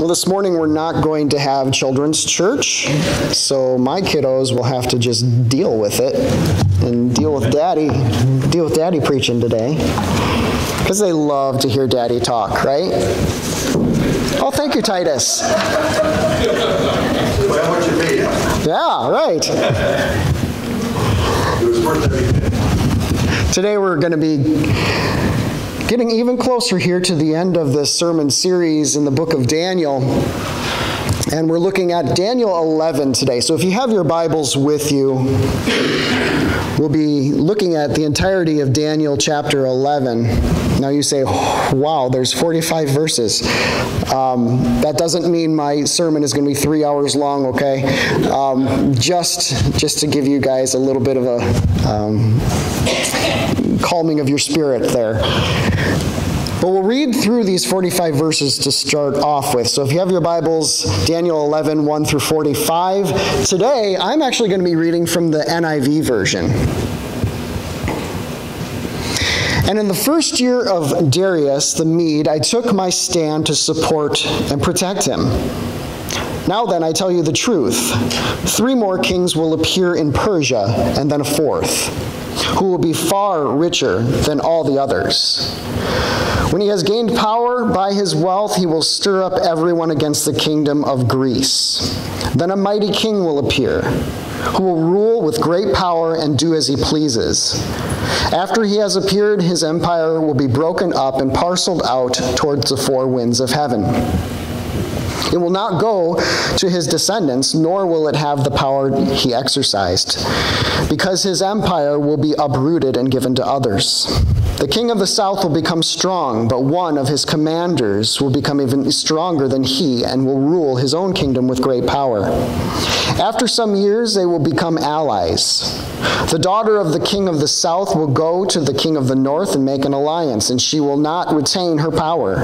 Well, this morning we're not going to have children's church, so my kiddos will have to just deal with it and deal with daddy, deal with daddy preaching today. Because they love to hear daddy talk, right? Oh, thank you, Titus. Well, what you made Yeah, right. It was worth everything. Today we're going to be getting even closer here to the end of this sermon series in the book of Daniel. And we're looking at Daniel 11 today. So if you have your Bibles with you, we'll be looking at the entirety of Daniel chapter 11. Now you say, wow, there's 45 verses. Um, that doesn't mean my sermon is going to be three hours long, okay? Um, just, just to give you guys a little bit of a um, calming of your spirit there. But we'll read through these 45 verses to start off with. So if you have your Bibles, Daniel 11, 1 through 45. Today, I'm actually going to be reading from the NIV version. And in the first year of Darius the Mede, I took my stand to support and protect him. Now then, I tell you the truth. Three more kings will appear in Persia, and then a fourth, who will be far richer than all the others. When he has gained power by his wealth, he will stir up everyone against the kingdom of Greece. Then a mighty king will appear, who will rule with great power and do as he pleases. After he has appeared, his empire will be broken up and parceled out towards the four winds of heaven. It will not go to his descendants, nor will it have the power he exercised, because his empire will be uprooted and given to others. The king of the south will become strong, but one of his commanders will become even stronger than he and will rule his own kingdom with great power. After some years, they will become allies. The daughter of the king of the south will go to the king of the north and make an alliance, and she will not retain her power,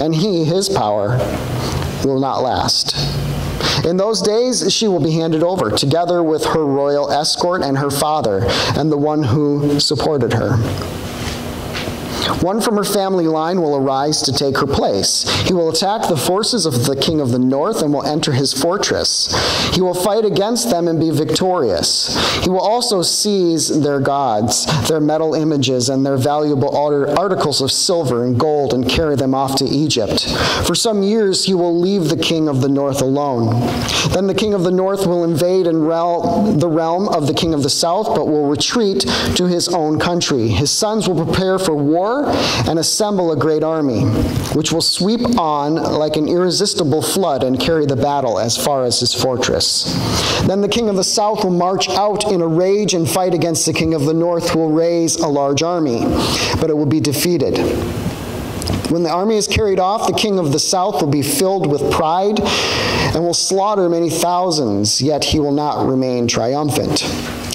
and he his power will not last. In those days, she will be handed over, together with her royal escort and her father, and the one who supported her. One from her family line will arise to take her place. He will attack the forces of the king of the north and will enter his fortress. He will fight against them and be victorious. He will also seize their gods, their metal images, and their valuable articles of silver and gold and carry them off to Egypt. For some years he will leave the king of the north alone. Then the king of the north will invade and rel- the realm of the king of the south, but will retreat to his own country. His sons will prepare for war and assemble a great army, which will sweep on like an irresistible flood and carry the battle as far as his fortress. Then the king of the south will march out in a rage and fight against the king of the north, who will raise a large army, but it will be defeated. When the army is carried off, the king of the south will be filled with pride and will slaughter many thousands, yet he will not remain triumphant.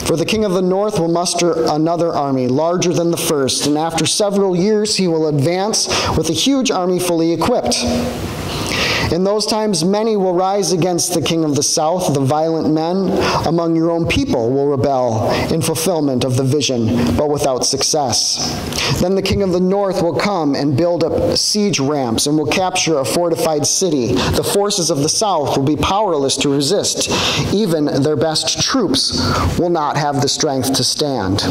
For the king of the north will muster another army, larger than the first, and after several years he will advance with a huge army fully equipped. In those times, many will rise against the king of the south. The violent men among your own people will rebel in fulfillment of the vision, but without success. Then the king of the north will come and build up siege ramps and will capture a fortified city. The forces of the south will be powerless to resist. Even their best troops will not have the strength to stand.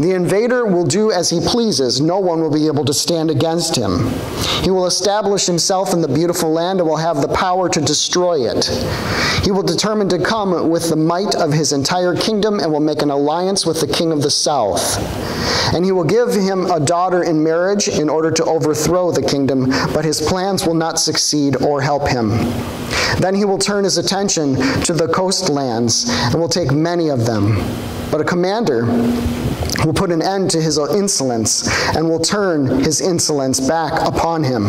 The invader will do as he pleases. No one will be able to stand against him. He will establish himself in the beautiful land and will have the power to destroy it. He will determine to come with the might of his entire kingdom and will make an alliance with the king of the south. And he will give him a daughter in marriage in order to overthrow the kingdom, but his plans will not succeed or help him. Then he will turn his attention to the coastlands and will take many of them. But a commander will put an end to his insolence and will turn his insolence back upon him.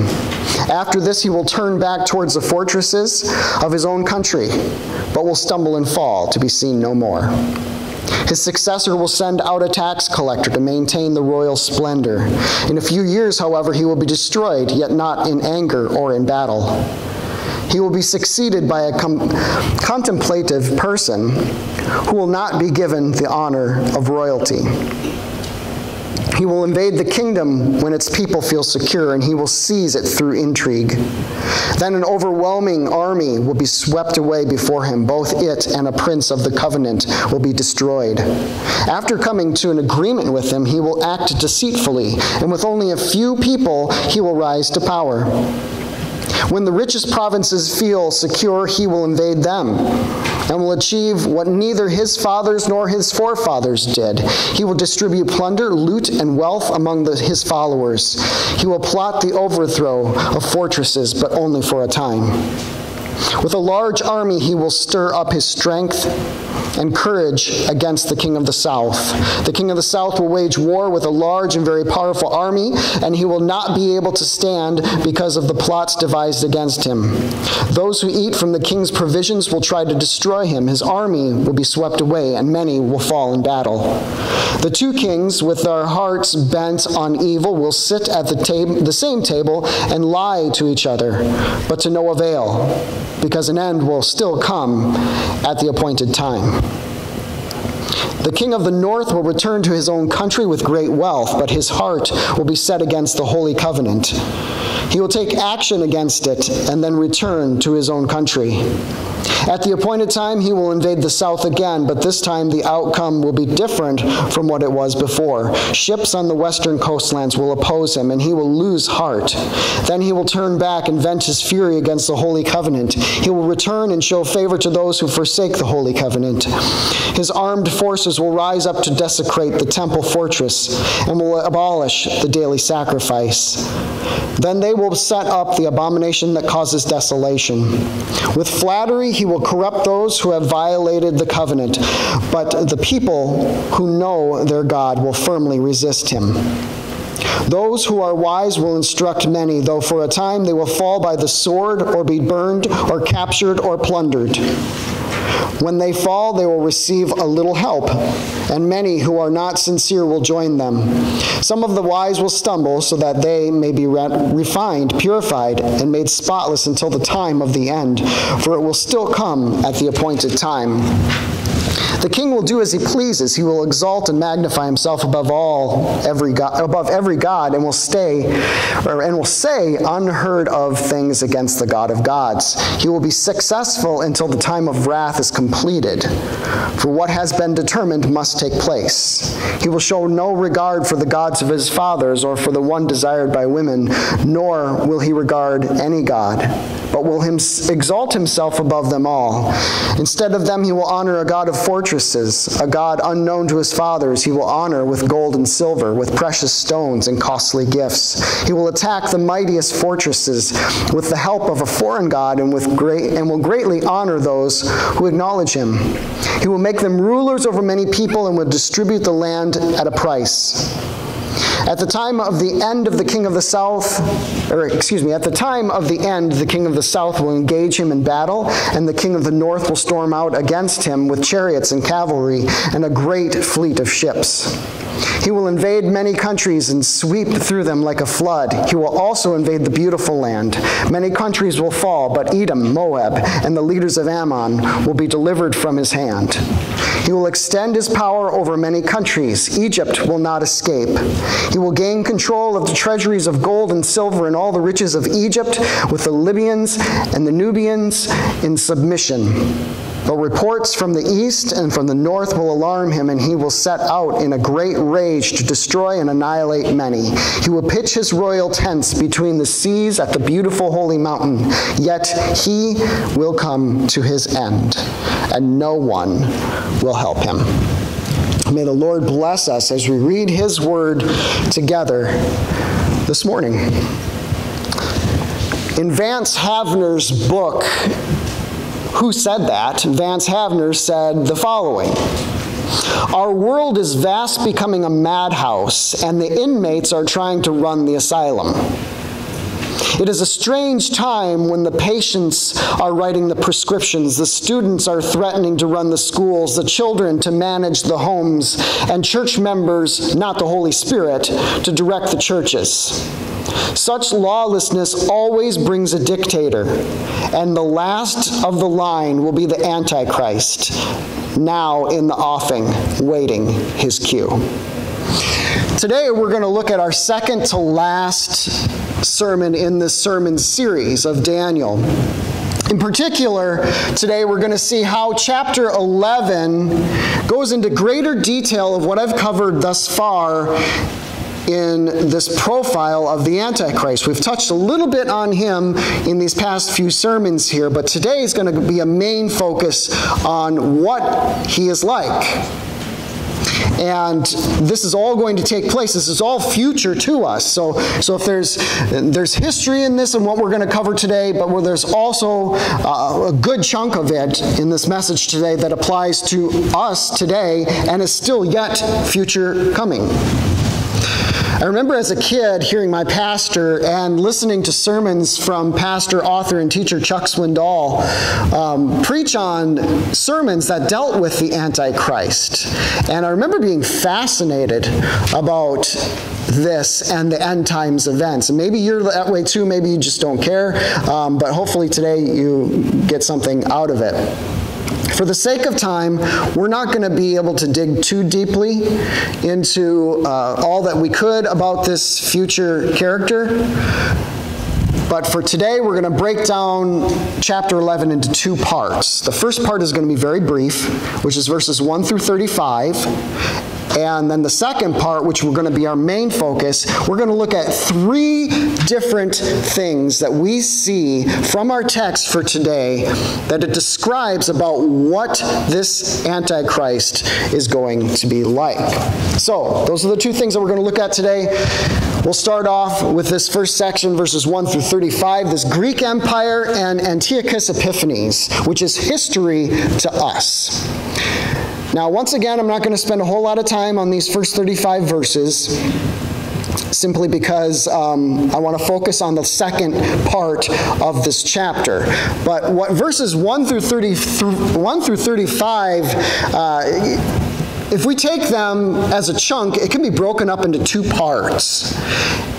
After this, he will turn back towards the fortresses of his own country, but will stumble and fall to be seen no more. His successor will send out a tax collector to maintain the royal splendor. In a few years, however, he will be destroyed, yet not in anger or in battle. He will be succeeded by a com- contemplative person who will not be given the honor of royalty. He will invade the kingdom when its people feel secure, and he will seize it through intrigue. Then an overwhelming army will be swept away before him. Both it and a prince of the covenant will be destroyed. After coming to an agreement with him, he will act deceitfully, and with only a few people, he will rise to power. When the richest provinces feel secure, he will invade them and will achieve what neither his fathers nor his forefathers did. He will distribute plunder, loot, and wealth among the, his followers. He will plot the overthrow of fortresses, but only for a time. With a large army, he will stir up his strength and courage against the king of the south. The king of the south will wage war with a large and very powerful army, and he will not be able to stand because of the plots devised against him. Those who eat from the king's provisions will try to destroy him. His army will be swept away, and many will fall in battle. The two kings, with their hearts bent on evil, will sit at the, tab- the same table and lie to each other, but to no avail, because an end will still come at the appointed time. The king of the north will return to his own country with great wealth, but his heart will be set against the holy covenant. He will take action against it and then return to his own country. At the appointed time, he will invade the south again, but this time the outcome will be different from what it was before. Ships on the western coastlands will oppose him, and he will lose heart. Then he will turn back and vent his fury against the Holy Covenant. He will return and show favor to those who forsake the Holy Covenant. His armed forces will rise up to desecrate the temple fortress and will abolish the daily sacrifice. Then they will set up the abomination that causes desolation. With flattery, he will corrupt those who have violated the covenant, but the people who know their God will firmly resist him. Those who are wise will instruct many, though for a time they will fall by the sword or be burned or captured or plundered. When they fall, they will receive a little help, and many who are not sincere will join them. Some of the wise will stumble so that they may be refined, purified, and made spotless until the time of the end, for it will still come at the appointed time. The king will do as he pleases. He will exalt and magnify himself above all, every god, above every god, and will stay, or, and will say unheard of things against the God of gods. He will be successful until the time of wrath is completed. For what has been determined must take place. He will show no regard for the gods of his fathers or for the one desired by women, nor will he regard any god, but will him exalt himself above them all. Instead of them, he will honor a god of fortresses, a God unknown to his fathers, he will honor with gold and silver, with precious stones and costly gifts. He will attack the mightiest fortresses with the help of a foreign God and, with great, and will greatly honor those who acknowledge him. He will make them rulers over many people and will distribute the land at a price. At the time of the end of the king of the south, or excuse me, at the time of the end, the king of the south will engage him in battle, and the king of the north will storm out against him with chariots and cavalry and a great fleet of ships. He will invade many countries and sweep through them like a flood. He will also invade the beautiful land. Many countries will fall, but Edom, Moab, and the leaders of Ammon will be delivered from his hand. He will extend his power over many countries. Egypt will not escape. He will gain control of the treasuries of gold and silver and all the riches of Egypt with the Libyans and the Nubians in submission. But reports from the east and from the north will alarm him, and he will set out in a great rage to destroy and annihilate many. He will pitch his royal tents between the seas at the beautiful holy mountain, yet he will come to his end, and no one will help him. May the Lord bless us as we read his word together this morning. In Vance Havner's book, who said that, Vance Havner said the following. Our world is vast becoming a madhouse, and the inmates are trying to run the asylum. It is a strange time when the patients are writing the prescriptions, the students are threatening to run the schools, the children to manage the homes, and church members, not the Holy Spirit, to direct the churches. Such lawlessness always brings a dictator, and the last of the line will be the Antichrist, now in the offing, waiting his cue. Today we're going to look at our second to last sermon in this sermon series of Daniel. In particular, today we're going to see how chapter 11 goes into greater detail of what I've covered thus far in this profile of the Antichrist. We've touched a little bit on him in these past few sermons here, but today is going to be a main focus on what he is like. And this is all going to take place. This is all future to us. So, so if there's there's history in this and what we're going to cover today, but where there's also uh, a good chunk of it in this message today that applies to us today and is still yet future coming. I remember as a kid hearing my pastor and listening to sermons from pastor, author, and teacher Chuck Swindoll um, preach on sermons that dealt with the Antichrist. And I remember being fascinated about this and the end times events. And maybe you're that way too, maybe you just don't care, um, but hopefully today you get something out of it. For the sake of time, we're not going to be able to dig too deeply into uh, all that we could about this future character. But for today, we're going to break down chapter 11 into two parts. The first part is going to be very brief, which is verses 1 through 35. And then the second part, which we're going to be our main focus, we're going to look at three different things that we see from our text for today that it describes about what this Antichrist is going to be like. So, those are the two things that we're going to look at today. We'll start off with this first section, verses 1 through 35, this Greek Empire and Antiochus Epiphanes, which is history to us. Now, once again, I'm not going to spend a whole lot of time on these first 35 verses simply because um, I want to focus on the second part of this chapter. But what verses 1 through 30, 1 through 35, uh, if we take them as a chunk, it can be broken up into two parts.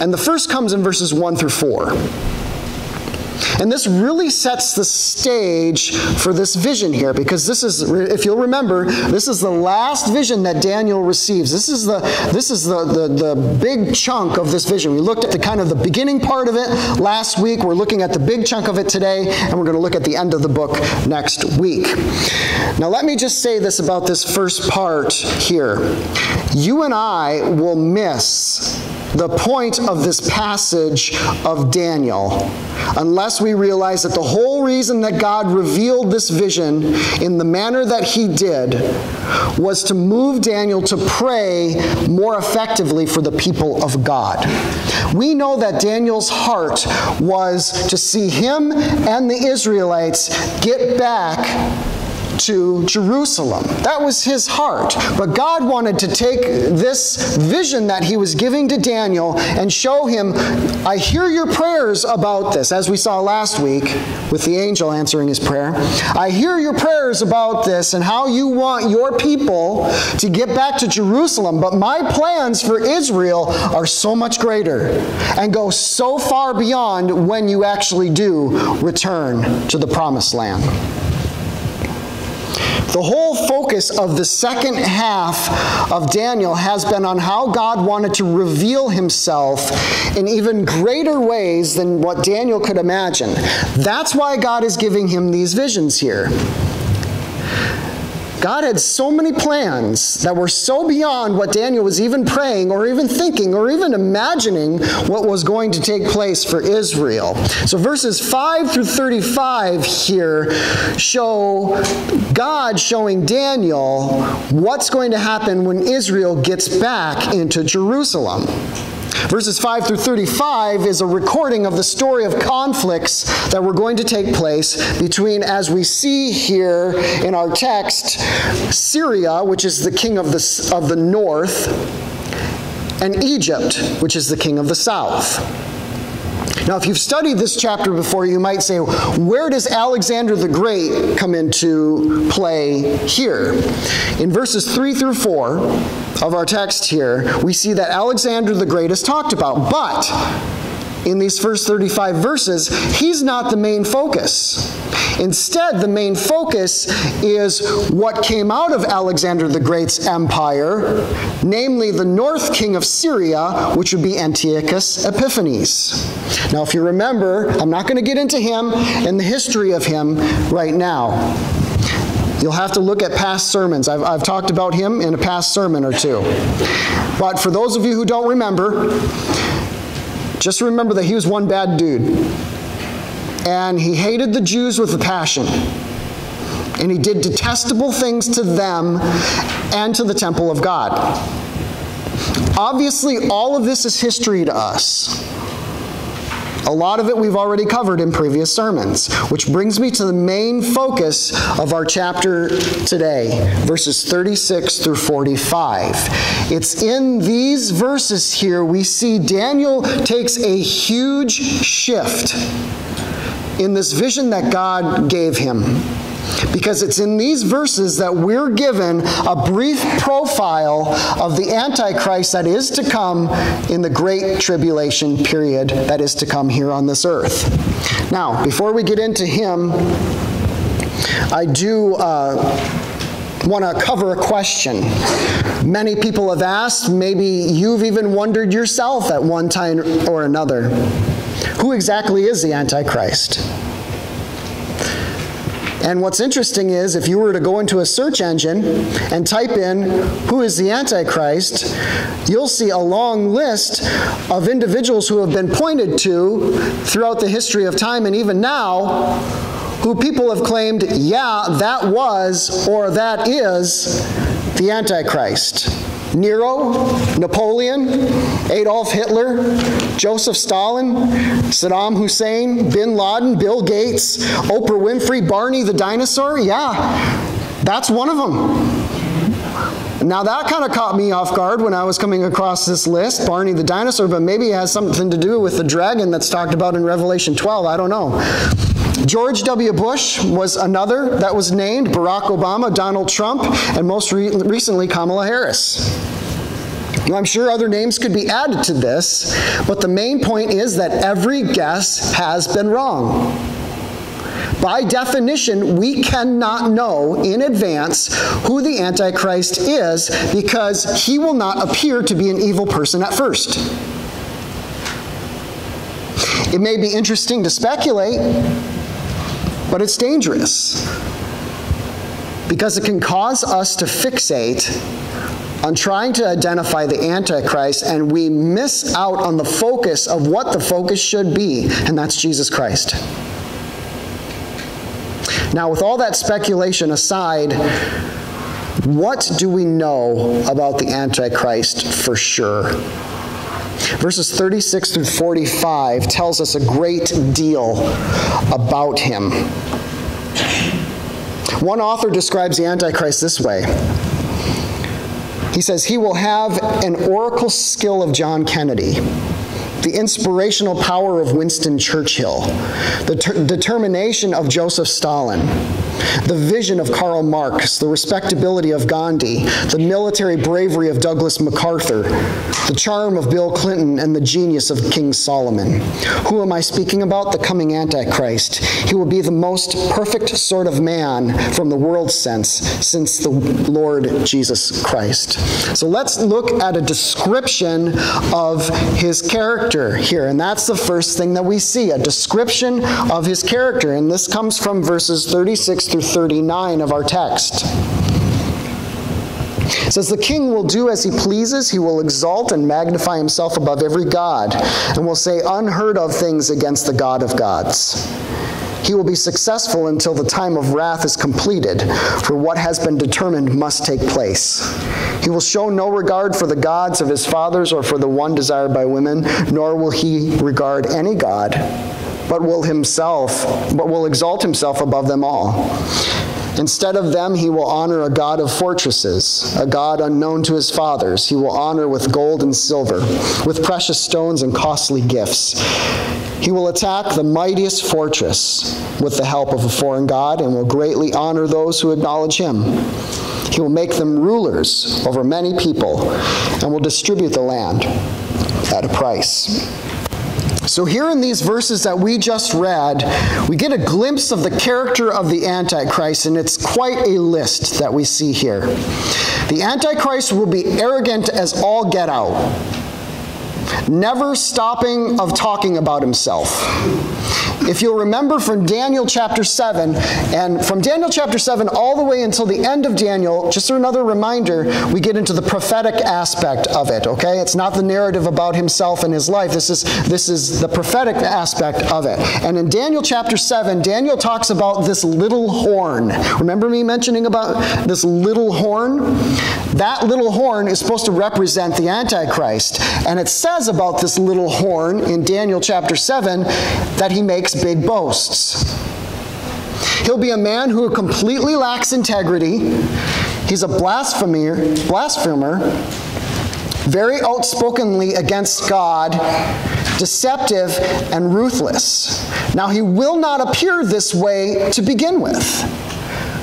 And the first comes in verses 1 through 4. And this really sets the stage for this vision here because this is, if you'll remember, this is the last vision that Daniel receives. This is the, this is the, the, the big chunk of this vision. We looked at the kind of the beginning part of it last week. We're looking at the big chunk of it today, and we're going to look at the end of the book next week. Now, let me just say this about this first part here. You and I will miss the point of this passage of Daniel unless we realize that the whole reason that God revealed this vision in the manner that he did was to move Daniel to pray more effectively for the people of God. We know that Daniel's heart was to see him and the Israelites get back to Jerusalem. That was his heart. But God wanted to take this vision that he was giving to Daniel and show him, I hear your prayers about this, as we saw last week with the angel answering his prayer. I hear your prayers about this and how you want your people to get back to Jerusalem. But my plans for Israel are so much greater and go so far beyond when you actually do return to the promised land. The whole focus of the second half of Daniel has been on how God wanted to reveal himself in even greater ways than what Daniel could imagine. That's why God is giving him these visions here. God had so many plans that were so beyond what Daniel was even praying or even thinking or even imagining what was going to take place for Israel. So verses 5 through 35 here show God showing Daniel what's going to happen when Israel gets back into Jerusalem. Verses 5 through 35 is a recording of the story of conflicts that were going to take place between, as we see here in our text, Syria, which is the king of the, of the north, and Egypt, which is the king of the south. Now, if you've studied this chapter before, you might say, where does Alexander the Great come into play here? In verses 3 through 4 of our text here, we see that Alexander the Great is talked about, but in these first 35 verses, he's not the main focus. Instead, the main focus is what came out of Alexander the Great's empire, namely the north king of Syria, which would be Antiochus Epiphanes. Now, if you remember, I'm not going to get into him and the history of him right now. You'll have to look at past sermons. I've, I've talked about him in a past sermon or two. But for those of you who don't remember, just remember that he was one bad dude. And he hated the Jews with a passion. And he did detestable things to them and to the temple of God. Obviously, all of this is history to us. A lot of it we've already covered in previous sermons, which brings me to the main focus of our chapter today, verses 36 through 45. It's in these verses here we see Daniel takes a huge shift in this vision that God gave him. Because it's in these verses that we're given a brief profile of the Antichrist that is to come in the great tribulation period that is to come here on this earth. Now, before we get into him, I do. Uh, want to cover a question. Many people have asked, maybe you've even wondered yourself at one time or another. Who exactly is the Antichrist? And what's interesting is if you were to go into a search engine and type in who is the Antichrist, you'll see a long list of individuals who have been pointed to throughout the history of time and even now who people have claimed, yeah, that was or that is the Antichrist. Nero, Napoleon, Adolf Hitler, Joseph Stalin, Saddam Hussein, Bin Laden, Bill Gates, Oprah Winfrey, Barney the dinosaur. Yeah, that's one of them. Now that kind of caught me off guard when I was coming across this list, Barney the dinosaur, but maybe it has something to do with the dragon that's talked about in Revelation 12. I don't know. George W. Bush was another that was named, Barack Obama, Donald Trump, and most re recently Kamala Harris. I'm sure other names could be added to this, but the main point is that every guess has been wrong. By definition, we cannot know in advance who the Antichrist is because he will not appear to be an evil person at first. It may be interesting to speculate, but it's dangerous because it can cause us to fixate on trying to identify the Antichrist and we miss out on the focus of what the focus should be, and that's Jesus Christ. Now, with all that speculation aside, what do we know about the Antichrist for sure? Verses 36 through 45 tells us a great deal about him. One author describes the Antichrist this way. He says, He will have an oracle skill of John Kennedy, the inspirational power of Winston Churchill, the determination of Joseph Stalin the vision of Karl Marx, the respectability of Gandhi, the military bravery of Douglas MacArthur, the charm of Bill Clinton, and the genius of King Solomon. Who am I speaking about? The coming Antichrist. He will be the most perfect sort of man from the world's sense since the Lord Jesus Christ. So let's look at a description of his character here. And that's the first thing that we see a description of his character. And this comes from verses 36 through 39 of our text. It says, The king will do as he pleases. He will exalt and magnify himself above every God, and will say unheard of things against the God of gods. He will be successful until the time of wrath is completed, for what has been determined must take place. He will show no regard for the gods of his fathers or for the one desired by women, nor will he regard any god but will himself, but will exalt himself above them all. Instead of them, he will honor a God of fortresses, a God unknown to his fathers. He will honor with gold and silver, with precious stones and costly gifts. He will attack the mightiest fortress with the help of a foreign God and will greatly honor those who acknowledge him. He will make them rulers over many people and will distribute the land at a price. So, here in these verses that we just read, we get a glimpse of the character of the Antichrist, and it's quite a list that we see here. The Antichrist will be arrogant as all get out, never stopping of talking about himself. If you'll remember from Daniel chapter 7, and from Daniel chapter 7 all the way until the end of Daniel, just another reminder, we get into the prophetic aspect of it, okay? It's not the narrative about himself and his life. This is, this is the prophetic aspect of it. And in Daniel chapter 7, Daniel talks about this little horn. Remember me mentioning about this little horn? That little horn is supposed to represent the Antichrist. And it says about this little horn in Daniel chapter 7 that he makes big boasts. He'll be a man who completely lacks integrity. He's a blasphemer, blasphemer, very outspokenly against God, deceptive and ruthless. Now, he will not appear this way to begin with.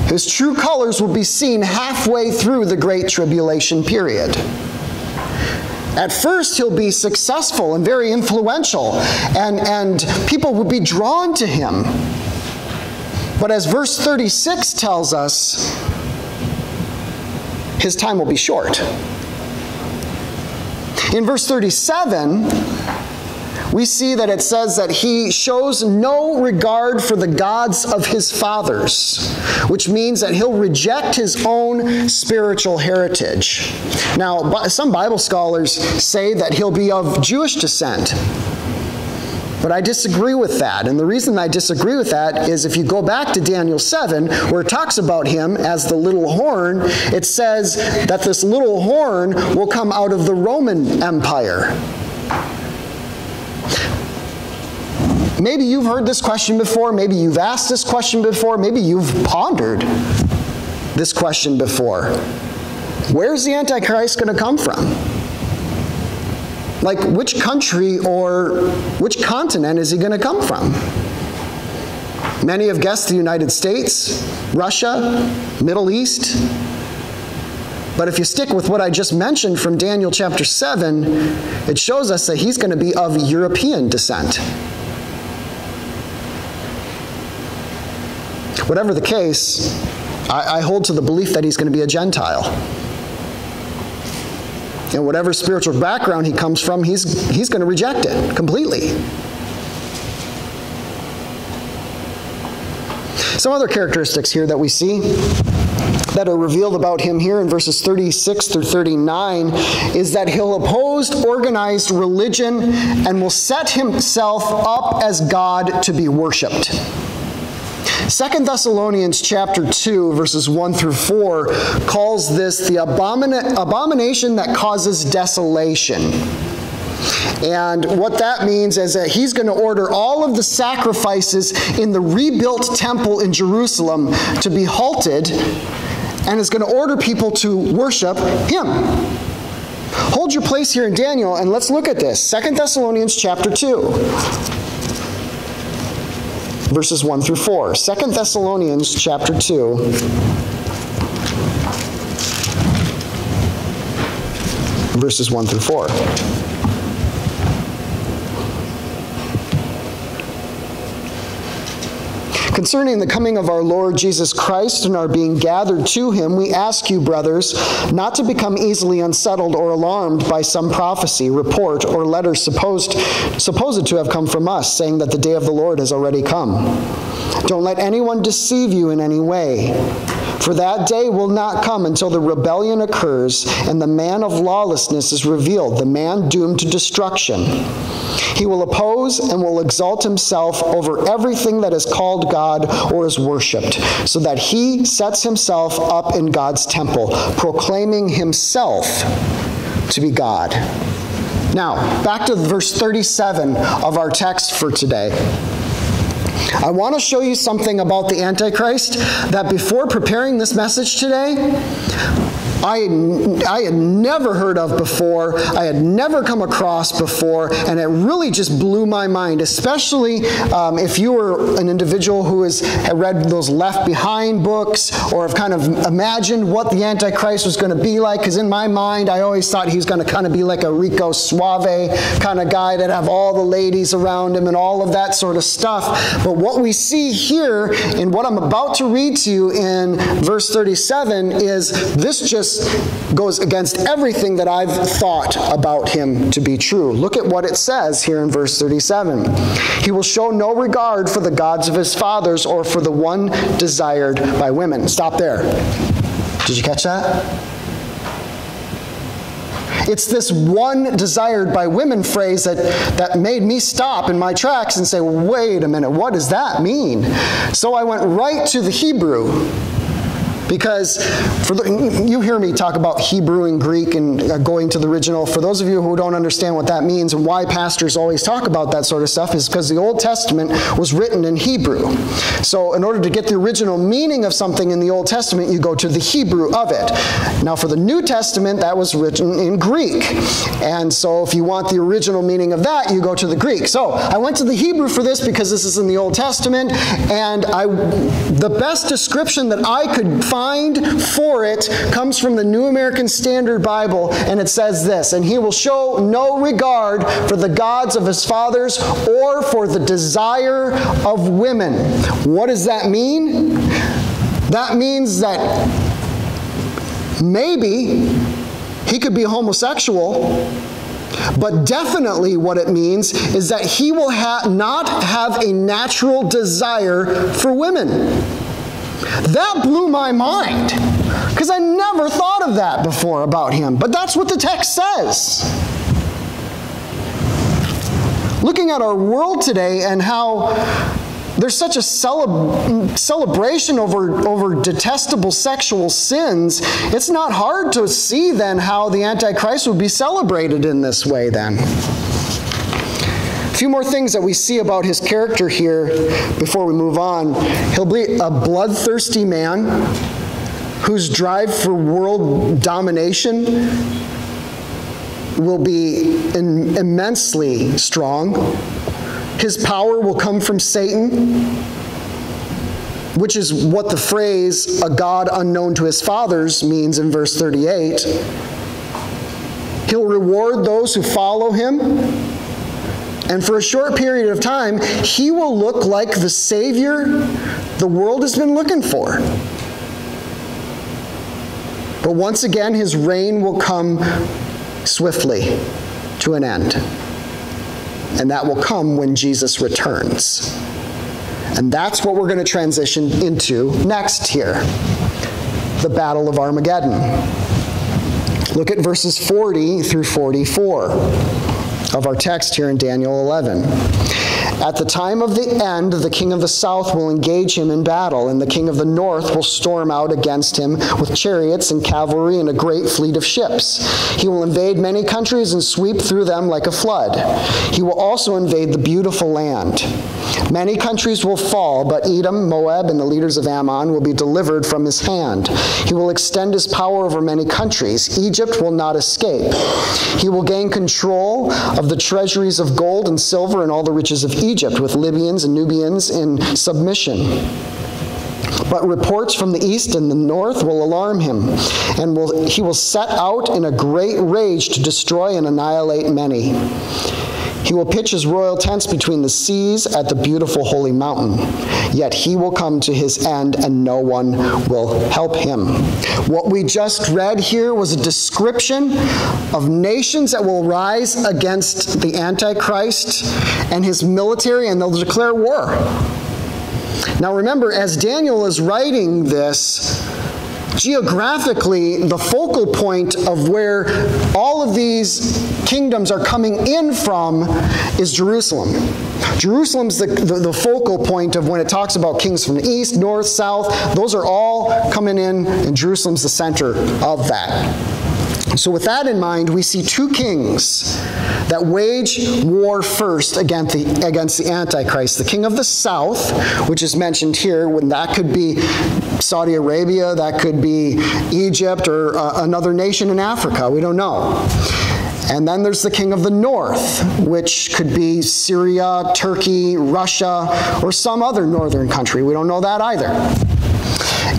His true colors will be seen halfway through the Great Tribulation period. At first, he'll be successful and very influential, and, and people will be drawn to him. But as verse 36 tells us, his time will be short. In verse 37, we see that it says that he shows no regard for the gods of his fathers, which means that he'll reject his own spiritual heritage. Now, some Bible scholars say that he'll be of Jewish descent. But I disagree with that. And the reason I disagree with that is if you go back to Daniel 7, where it talks about him as the little horn, it says that this little horn will come out of the Roman Empire. Maybe you've heard this question before, maybe you've asked this question before, maybe you've pondered this question before. Where's the Antichrist going to come from? Like, which country or which continent is he going to come from? Many have guessed the United States, Russia, Middle East. But if you stick with what I just mentioned from Daniel chapter 7, it shows us that he's going to be of European descent. Whatever the case, I, I hold to the belief that he's going to be a Gentile. And whatever spiritual background he comes from, he's, he's going to reject it completely. Some other characteristics here that we see that are revealed about him here in verses 36 through 39 is that he'll oppose organized religion and will set himself up as God to be worshiped. Second Thessalonians chapter 2 verses 1 through 4 calls this the abomina abomination that causes desolation. And what that means is that he's going to order all of the sacrifices in the rebuilt temple in Jerusalem to be halted and is going to order people to worship him. Hold your place here in Daniel and let's look at this. Second Thessalonians chapter 2 verses 1 through 4. 2 Thessalonians chapter 2. Verses 1 through 4. Concerning the coming of our Lord Jesus Christ and our being gathered to him, we ask you, brothers, not to become easily unsettled or alarmed by some prophecy, report, or letter supposed, supposed to have come from us, saying that the day of the Lord has already come. Don't let anyone deceive you in any way. For that day will not come until the rebellion occurs and the man of lawlessness is revealed, the man doomed to destruction. He will oppose and will exalt himself over everything that is called God or is worshiped, so that he sets himself up in God's temple, proclaiming himself to be God. Now, back to verse 37 of our text for today. I want to show you something about the Antichrist that before preparing this message today, I, I had never heard of before, I had never come across before, and it really just blew my mind, especially um, if you were an individual who has read those Left Behind books or have kind of imagined what the Antichrist was going to be like, because in my mind, I always thought he was going to kind of be like a Rico Suave kind of guy that have all the ladies around him and all of that sort of stuff. But what we see here in what I'm about to read to you in verse 37 is this just goes against everything that I've thought about him to be true. Look at what it says here in verse 37. He will show no regard for the gods of his fathers or for the one desired by women. Stop there. Did you catch that? It's this one desired by women phrase that, that made me stop in my tracks and say, wait a minute, what does that mean? So I went right to the Hebrew. Because for the, you hear me talk about Hebrew and Greek and uh, going to the original. For those of you who don't understand what that means and why pastors always talk about that sort of stuff is because the Old Testament was written in Hebrew. So in order to get the original meaning of something in the Old Testament, you go to the Hebrew of it. Now for the New Testament, that was written in Greek. And so if you want the original meaning of that, you go to the Greek. So I went to the Hebrew for this because this is in the Old Testament, and I the best description that I could find find for it comes from the New American Standard Bible, and it says this And he will show no regard for the gods of his fathers or for the desire of women. What does that mean? That means that maybe he could be homosexual. But definitely, what it means is that he will ha- not have a natural desire for women. That blew my mind because I never thought of that before about him. But that's what the text says. Looking at our world today and how there's such a celebration over, over detestable sexual sins, it's not hard to see then how the Antichrist would be celebrated in this way then. A few more things that we see about his character here before we move on. He'll be a bloodthirsty man whose drive for world domination will be in, immensely strong. His power will come from Satan, which is what the phrase, a God unknown to his fathers, means in verse 38. He'll reward those who follow him and for a short period of time, he will look like the Savior the world has been looking for. But once again, his reign will come swiftly to an end. And that will come when Jesus returns. And that's what we're going to transition into next here the Battle of Armageddon. Look at verses 40 through 44 of our text here in Daniel 11. At the time of the end, the king of the south will engage him in battle, and the king of the north will storm out against him with chariots and cavalry and a great fleet of ships. He will invade many countries and sweep through them like a flood. He will also invade the beautiful land. Many countries will fall, but Edom, Moab, and the leaders of Ammon will be delivered from his hand. He will extend his power over many countries. Egypt will not escape. He will gain control of the treasuries of gold and silver and all the riches of Egypt, with Libyans and Nubians in submission. But reports from the east and the north will alarm him, and will, he will set out in a great rage to destroy and annihilate many. He will pitch his royal tents between the seas at the beautiful holy mountain. Yet he will come to his end, and no one will help him. What we just read here was a description of nations that will rise against the Antichrist and his military, and they'll declare war. Now remember, as Daniel is writing this, geographically, the focal point of where all of these kingdoms are coming in from is Jerusalem. Jerusalem's the, the, the, focal point of when it talks about kings from the east, north, south. Those are all coming in, and Jerusalem's the center of that. So, with that in mind, we see two kings that wage war first against the, against the Antichrist. The king of the south, which is mentioned here, when that could be Saudi Arabia, that could be Egypt, or uh, another nation in Africa. We don't know. And then there's the king of the north, which could be Syria, Turkey, Russia, or some other northern country. We don't know that either.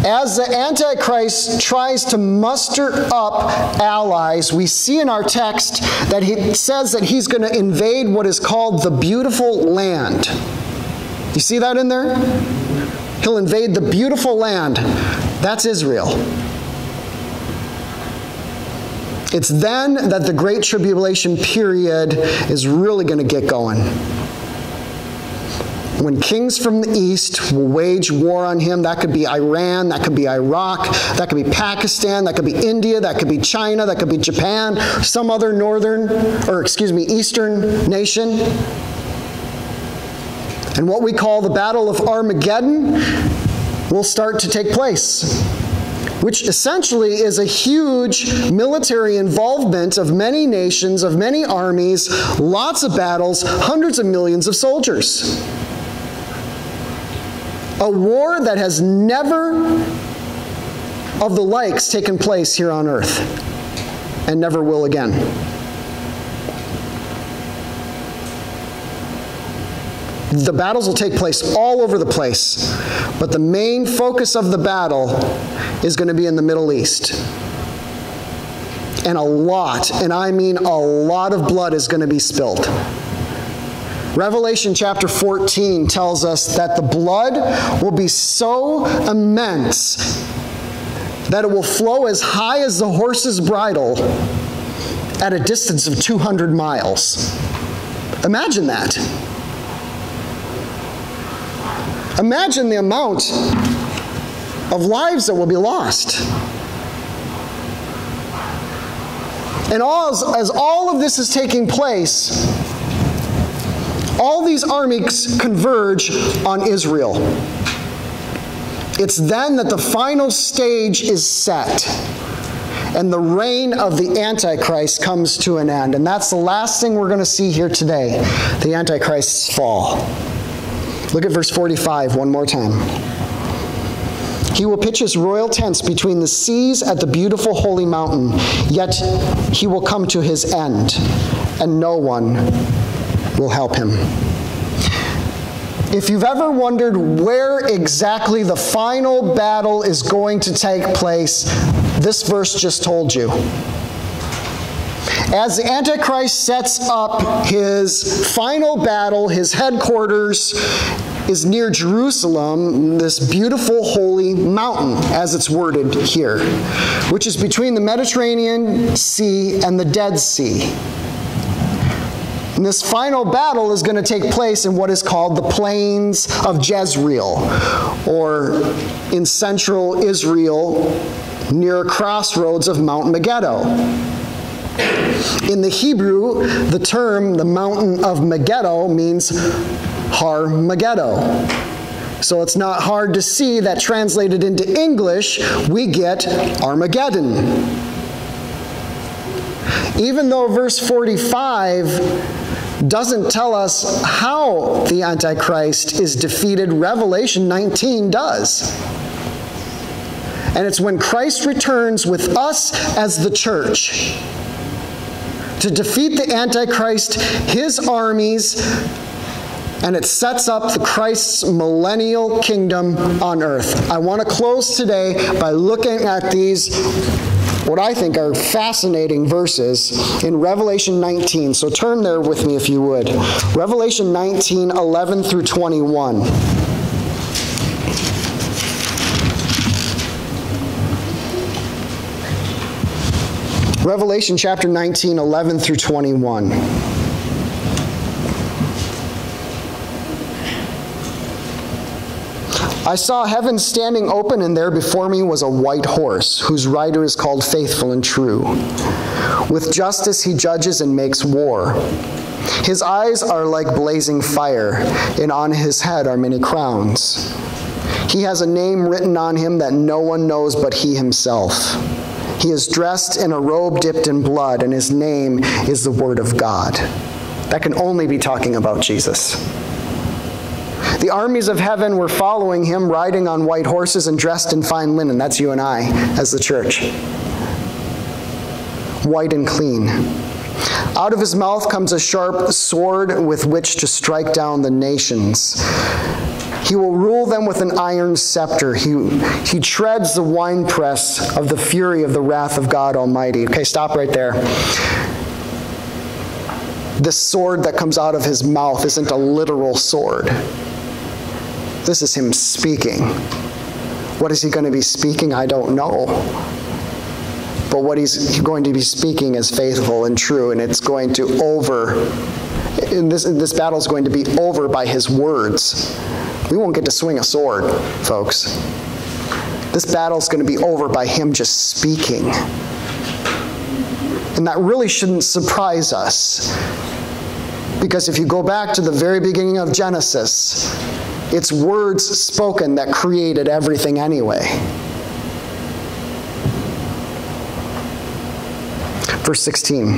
As the Antichrist tries to muster up allies, we see in our text that he says that he's going to invade what is called the beautiful land. You see that in there? He'll invade the beautiful land. That's Israel. It's then that the Great Tribulation period is really going to get going when kings from the east will wage war on him, that could be Iran, that could be Iraq, that could be Pakistan, that could be India, that could be China, that could be Japan, some other northern, or excuse me, eastern nation. And what we call the Battle of Armageddon will start to take place which essentially is a huge military involvement of many nations, of many armies, lots of battles, hundreds of millions of soldiers. A war that has never of the likes taken place here on earth and never will again. The battles will take place all over the place, but the main focus of the battle is going to be in the Middle East. And a lot, and I mean a lot of blood is going to be spilled. Revelation chapter 14 tells us that the blood will be so immense that it will flow as high as the horse's bridle at a distance of 200 miles. Imagine that. Imagine the amount of lives that will be lost. And as all of this is taking place, all these armies converge on Israel. It's then that the final stage is set and the reign of the Antichrist comes to an end. And that's the last thing we're going to see here today the Antichrist's fall. Look at verse 45 one more time. He will pitch his royal tents between the seas at the beautiful holy mountain, yet he will come to his end, and no one will help him. If you've ever wondered where exactly the final battle is going to take place, this verse just told you. As the Antichrist sets up his final battle, his headquarters is near Jerusalem, this beautiful holy mountain, as it's worded here, which is between the Mediterranean Sea and the Dead Sea. And this final battle is going to take place in what is called the plains of Jezreel, or in central Israel, near crossroads of Mount Megiddo. In the Hebrew, the term the mountain of Megiddo means Har Megiddo. So it's not hard to see that translated into English, we get Armageddon. Even though verse 45 doesn't tell us how the Antichrist is defeated. Revelation 19 does. And it's when Christ returns with us as the church to defeat the Antichrist, his armies, and it sets up the Christ's millennial kingdom on earth. I want to close today by looking at these what I think are fascinating verses in Revelation 19. So turn there with me if you would. Revelation 19, 11 through 21. Revelation chapter 19, 11 through 21. I saw heaven standing open, and there before me was a white horse, whose rider is called Faithful and True. With justice he judges and makes war. His eyes are like blazing fire, and on his head are many crowns. He has a name written on him that no one knows but he himself. He is dressed in a robe dipped in blood, and his name is the Word of God. That can only be talking about Jesus. The armies of heaven were following him, riding on white horses and dressed in fine linen. That's you and I as the church. White and clean. Out of his mouth comes a sharp sword with which to strike down the nations. He will rule them with an iron scepter. He, he treads the winepress of the fury of the wrath of God Almighty. Okay, stop right there. This sword that comes out of his mouth isn't a literal sword. This is him speaking. What is he going to be speaking? I don't know. But what he's going to be speaking is faithful and true, and it's going to over. This, this battle is going to be over by his words. We won't get to swing a sword, folks. This battle is going to be over by him just speaking. And that really shouldn't surprise us. Because if you go back to the very beginning of Genesis, it's words spoken that created everything anyway. Verse 16.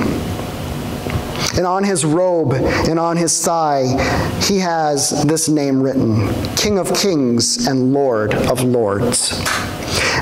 And on his robe and on his thigh, he has this name written King of Kings and Lord of Lords.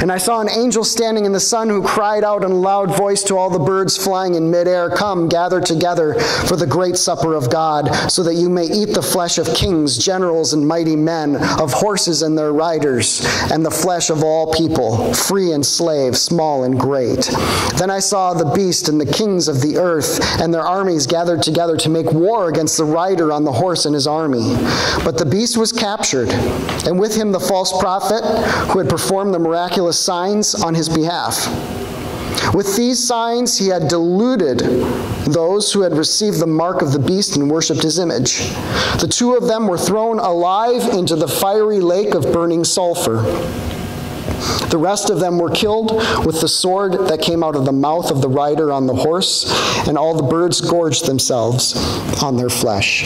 And I saw an angel standing in the sun who cried out in a loud voice to all the birds flying in midair Come, gather together for the great supper of God, so that you may eat the flesh of kings, generals, and mighty men, of horses and their riders, and the flesh of all people, free and slave, small and great. Then I saw the beast and the kings of the earth and their armies gathered together to make war against the rider on the horse and his army. But the beast was captured, and with him the false prophet who had performed the miraculous miraculous signs on his behalf. With these signs, he had deluded those who had received the mark of the beast and worshipped his image. The two of them were thrown alive into the fiery lake of burning sulfur. The rest of them were killed with the sword that came out of the mouth of the rider on the horse, and all the birds gorged themselves on their flesh.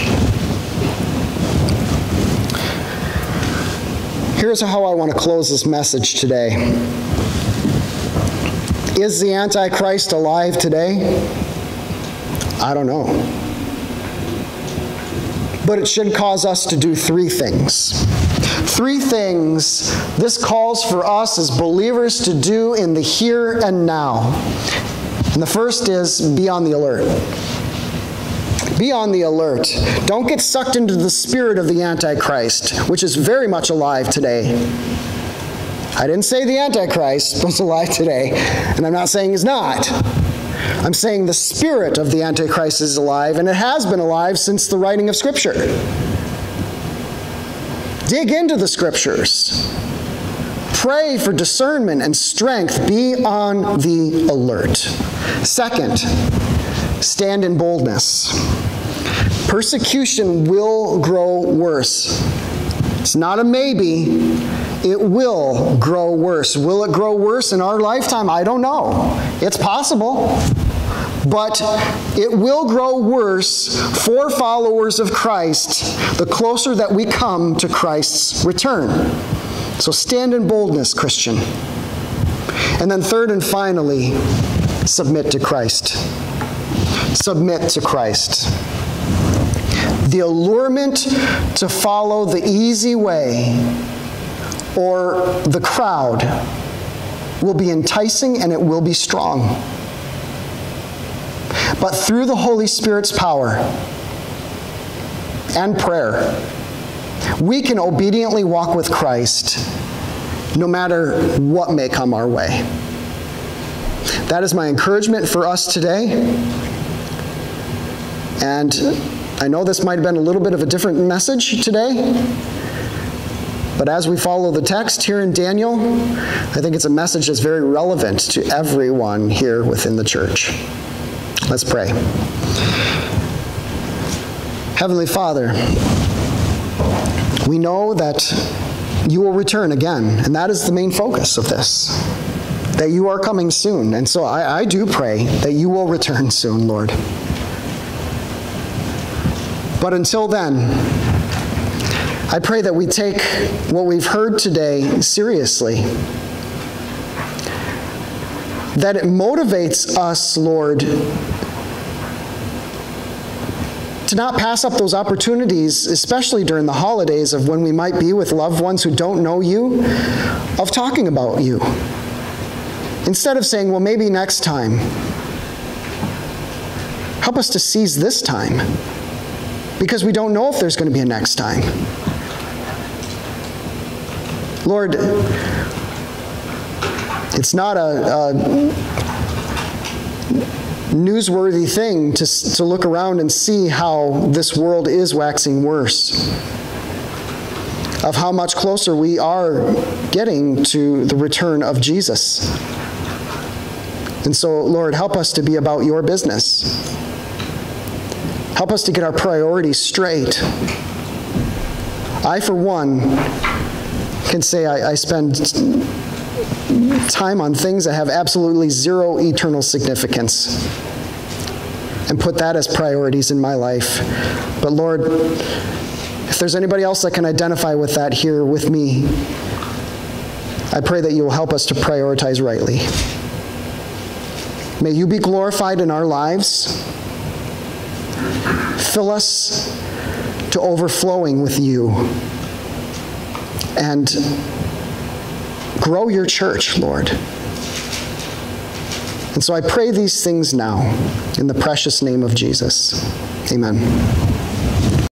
Here's how I want to close this message today. Is the Antichrist alive today? I don't know. But it should cause us to do three things. Three things this calls for us as believers to do in the here and now. And the first is be on the alert. Be on the alert. Don't get sucked into the spirit of the Antichrist, which is very much alive today. I didn't say the Antichrist was alive today, and I'm not saying he's not. I'm saying the spirit of the Antichrist is alive, and it has been alive since the writing of Scripture. Dig into the Scriptures. Pray for discernment and strength. Be on the alert. Second, stand in boldness. Persecution will grow worse. It's not a maybe, it will grow worse. Will it grow worse in our lifetime? I don't know. It's possible. But it will grow worse for followers of Christ the closer that we come to Christ's return. So stand in boldness, Christian. And then, third and finally, submit to Christ. Submit to Christ. The allurement to follow the easy way or the crowd will be enticing and it will be strong. But through the Holy Spirit's power and prayer, we can obediently walk with Christ no matter what may come our way. That is my encouragement for us today. And I know this might have been a little bit of a different message today, but as we follow the text here in Daniel, I think it's a message that's very relevant to everyone here within the church. Let's pray. Heavenly Father, we know that you will return again, and that is the main focus of this. That you are coming soon. And so I, I do pray that you will return soon, Lord. But until then, I pray that we take what we've heard today seriously. that it motivates us, Lord, to not pass up those opportunities, especially during the holidays of when we might be with loved ones who don't know you, of talking about you. Instead of saying, well, maybe next time, help us to seize this time because we don't know if there's going to be a next time. Lord, it's not a, a newsworthy thing to, to look around and see how this world is waxing worse, of how much closer we are getting to the return of Jesus. And so, Lord, help us to be about your business. Help us to get our priorities straight. I, for one, can say I, I spend time on things that have absolutely zero eternal significance and put that as priorities in my life. But Lord, if there's anybody else that can identify with that here with me, I pray that you will help us to prioritize rightly. May you be glorified in our lives. Fill us to overflowing with you. And Grow your church, Lord. And so I pray these things now in the precious name of Jesus. Amen.